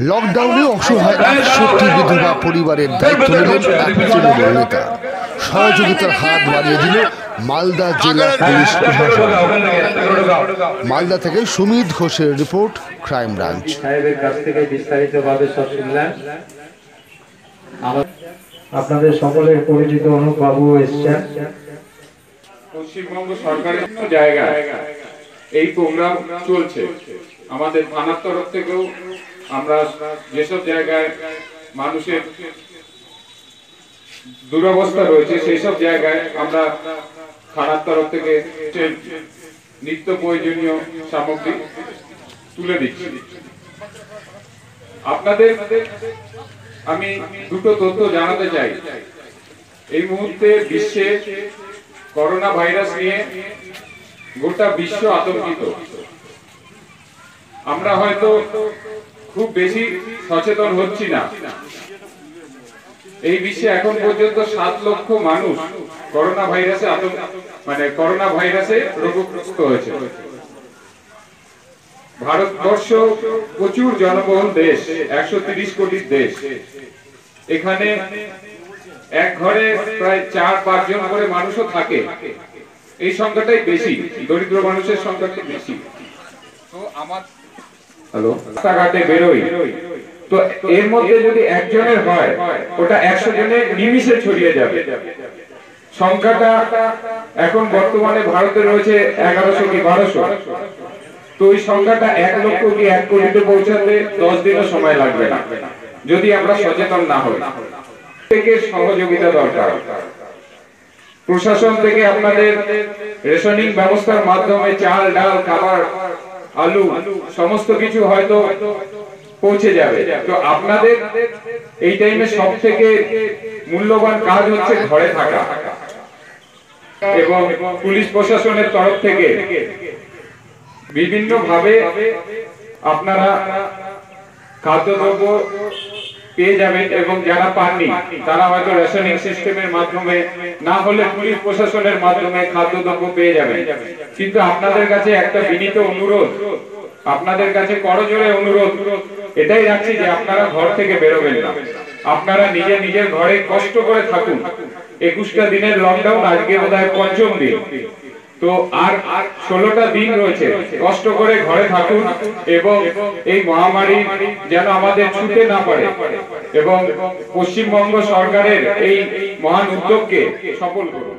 লকডাউনে অসহায় একষট্টি বিধবা পরিবারের দায়িত্ব নিলেন এক তৃণমূল নেতা। সহযোগিতার হাত বাড়িয়ে দিল মালদা জেলা পুলিশ প্রশাসন। মালদা থেকে সুমিত ঘোষের রিপোর্ট ক্রাইম ব্রাঞ্চ। সাহেবের কাছ থেকে বিস্তারিতভাবে সব শুনলেন। আপনাদের সকলের পরিচিত অনুপ বাবু এসছেন। পশ্চিমবঙ্গ সরকারের জায়গায় এই প্রোগ্রাম চলছে। আমাদের থানার তরফ থেকেও আমরা যেসব জায়গায় মানুষের দুরবস্থা রয়েছে সেই সব জায়গায় আমরা থানার তরফ থেকে নিত্য প্রয়োজনীয় সামগ্রী তুলে দিচ্ছি। আপনাদের, আমি দুটো তথ্য জানাতে চাই। এই মুহূর্তে বিশ্বে করোনা ভাইরাস নিয়ে গোটা বিশ্ব আতঙ্কিত। আমরা হয়তো খুব বেশি সচেতন হচ্ছি না। এই বিশ্বে এখন পর্যন্ত সাত লক্ষ মানুষ করোনা ভাইরাসে মানে করোনা ভাইরাসে রোগগ্রস্ত হয়েছে। ভারতবর্ষ প্রচুর জনবহুল দেশ, একশো তিরিশ কোটির দেশ। এখানে এক ঘরে প্রায় চার পাঁচ জন করে মানুষও থাকে। এই সংখ্যাটাই বেশি, দরিদ্র মানুষের সংখ্যাটা বেশি। তো আমার হ্যালো? রাস্তাঘাটে বেরোই। তো এর মধ্যে যদি একজনের হয়, ওটা একশো জনের নিমিষে ছড়িয়ে যাবে। সংখ্যাটা এখন বর্তমানে ভারতে রয়েছে এগারোশো কি বারোশো। তো ওই সংখ্যাটা এক লক্ষ কি এক কোটিতে পৌঁছাতে দশ দিনও সময় লাগবে না, যদি আমরা সচেতন না হই। থেকে সহযোগিতা দরকার। প্রশাসন থেকে আপনাদের রেশনিং ব্যবস্থার মাধ্যমে চাল, ডাল, খাবার আলু, সমস্ত কিছু হয়তো পৌঁছে যাবে। তো আপনাদের এই টাইমে সব থেকে মূল্যবান কাজ হচ্ছে ঘরে থাকা। এবং পুলিশ প্রশাসনের তরফ থেকে বিভিন্ন ভাবে আপনারা খাদ্যদ্রব্য পেয়ে যাবেন এবং যারা পাননি, তারা হয়তো রেশনিং সিস্টেমের মাধ্যমে, না হলে পুলিশ প্রশাসনের মাধ্যমে খাদ্যদ্রব্য পেয়ে যাবেন। কিন্তু আপনাদের কাছে একটা বিনীত অনুরোধ আপনাদের কাছে করজোরে অনুরোধ, এটাই রাখছি যে আপনারা ঘর থেকে বেরোবেন না। আপনারা নিজে নিজের ঘরে কষ্ট করে থাকুন। একুশটা দিনের লকডাউন আজকে বোধহয় পঞ্চম দিন। তো আর ষোলোটা দিন রয়েছে, কষ্ট করে ঘরে থাকুন এবং এই মহামারী যেন আমাদের ছুতে না পারে এবং পশ্চিমবঙ্গ সরকারের এই মহান উদ্যোগকে সফল করুন।